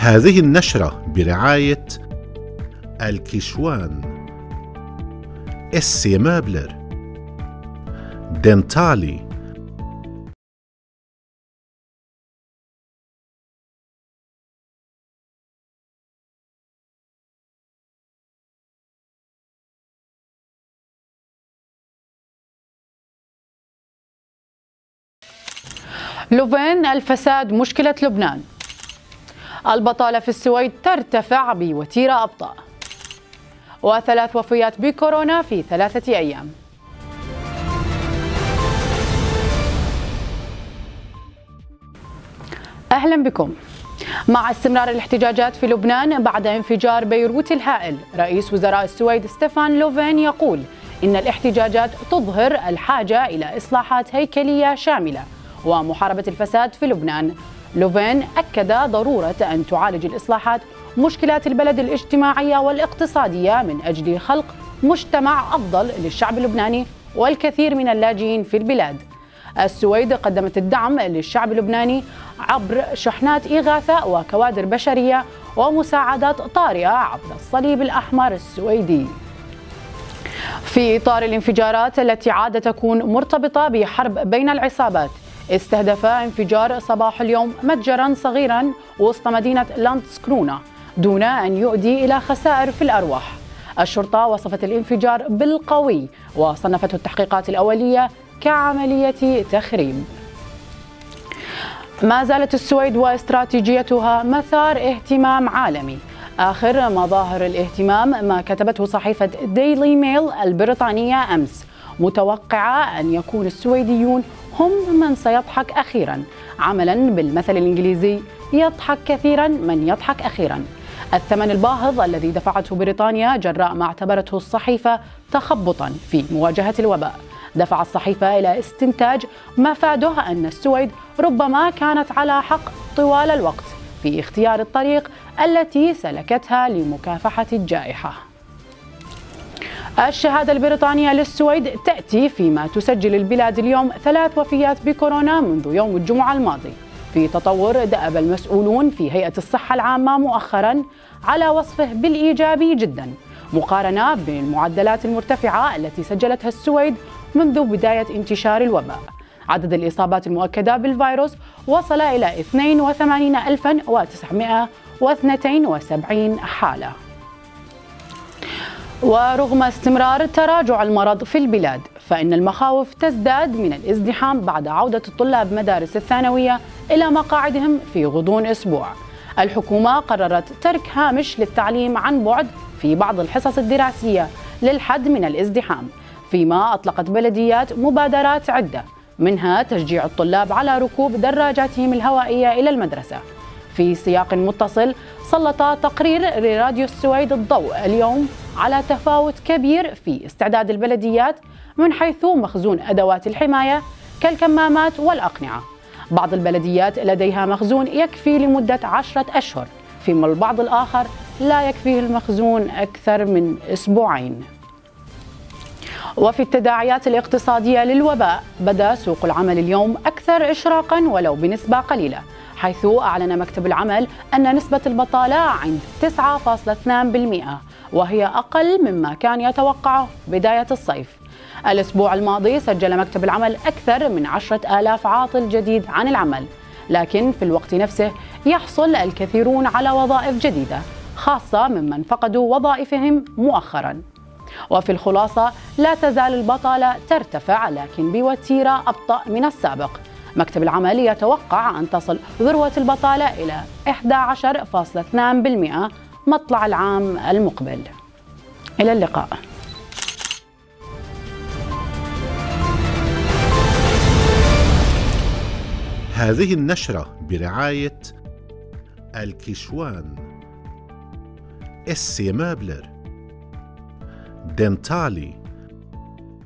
هذه النشرة برعاية الكشوان. اسي مابلر. دنتالي. لوفين الفساد مشكلة لبنان. البطالة في السويد ترتفع بوتيرة أبطأ. وثلاث وفيات بكورونا في ثلاثة أيام. أهلا بكم. مع استمرار الاحتجاجات في لبنان بعد انفجار بيروت الهائل رئيس وزراء السويد ستيفان لوفين يقول إن الاحتجاجات تظهر الحاجة إلى إصلاحات هيكلية شاملة ومحاربة الفساد في لبنان. لوفين أكد ضرورة أن تعالج الإصلاحات مشكلات البلد الاجتماعية والاقتصادية من أجل خلق مجتمع أفضل للشعب اللبناني والكثير من اللاجئين في البلاد. السويد قدمت الدعم للشعب اللبناني عبر شحنات إغاثة وكوادر بشرية ومساعدات طارئة عبر الصليب الأحمر السويدي. في إطار الانفجارات التي عادة تكون مرتبطة بحرب بين العصابات استهدف انفجار صباح اليوم متجرا صغيرا وسط مدينة لاندسكرونا دون أن يؤدي إلى خسائر في الأرواح. الشرطة وصفت الانفجار بالقوي وصنفته التحقيقات الأولية كعملية تخريب. ما زالت السويد واستراتيجيتها مثار اهتمام عالمي. آخر مظاهر الاهتمام ما كتبته صحيفة ديلي ميل البريطانية أمس متوقعة أن يكون السويديون هم من سيضحك أخيرا. عملا بالمثل الإنجليزي يضحك كثيرا من يضحك أخيرا. الثمن الباهظ الذي دفعته بريطانيا جراء ما اعتبرته الصحيفة تخبطا في مواجهة الوباء. دفع الصحيفة إلى استنتاج مفاده أن السويد ربما كانت على حق طوال الوقت في اختيار الطريق التي سلكتها لمكافحة الجائحة. الشهادة البريطانية للسويد تأتي فيما تسجل البلاد اليوم ثلاث وفيات بكورونا منذ يوم الجمعة الماضي. في تطور دأب المسؤولون في هيئة الصحة العامة مؤخرا على وصفه بالإيجابي جدا مقارنة بالمعدلات المرتفعة التي سجلتها السويد منذ بداية انتشار الوباء. عدد الإصابات المؤكدة بالفيروس وصل إلى 82972 حالة. ورغم استمرار تراجع المرض في البلاد فإن المخاوف تزداد من الازدحام بعد عودة الطلاب مدارس الثانوية إلى مقاعدهم في غضون أسبوع. الحكومة قررت ترك هامش للتعليم عن بعد في بعض الحصص الدراسية للحد من الازدحام فيما أطلقت بلديات مبادرات عدة منها تشجيع الطلاب على ركوب دراجاتهم الهوائية إلى المدرسة. في سياق متصل سلط تقرير لراديو السويد الضوء اليوم على تفاوت كبير في استعداد البلديات من حيث مخزون أدوات الحماية كالكمامات والأقنعة. بعض البلديات لديها مخزون يكفي لمدة عشرة أشهر، فيما البعض الآخر لا يكفيه المخزون أكثر من أسبوعين. وفي التداعيات الاقتصادية للوباء بدأ سوق العمل اليوم أكثر اشراقا ولو بنسبة قليلة. حيث أعلن مكتب العمل أن نسبة البطالة عند 9.2% وهي أقل مما كان يتوقعه بداية الصيف. الأسبوع الماضي سجل مكتب العمل أكثر من عشرة آلاف عاطل جديد عن العمل لكن في الوقت نفسه يحصل الكثيرون على وظائف جديدة خاصة ممن فقدوا وظائفهم مؤخرا. وفي الخلاصة لا تزال البطالة ترتفع لكن بوتيرة أبطأ من السابق. مكتب العمل يتوقع أن تصل ذروة البطالة إلى 11.2% مطلع العام المقبل. إلى اللقاء. هذه النشرة برعاية الكشوان. اسي مابلر دنتالي.